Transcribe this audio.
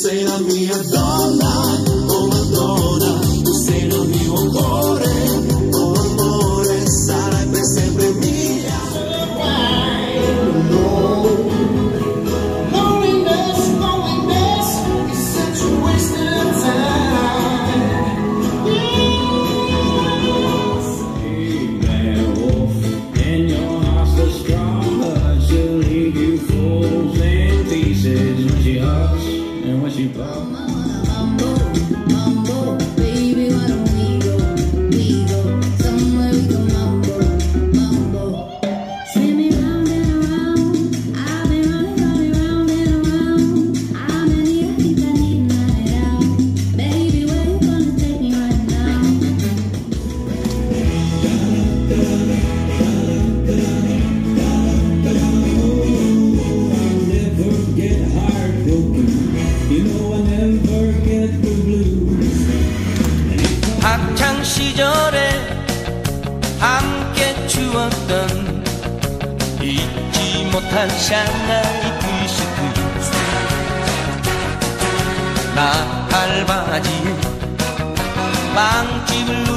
say that we have done dona. Vitor. 학창 시절에 함께 추웠던 잊지 못한 샹하이 트시트 나팔바지 빵집을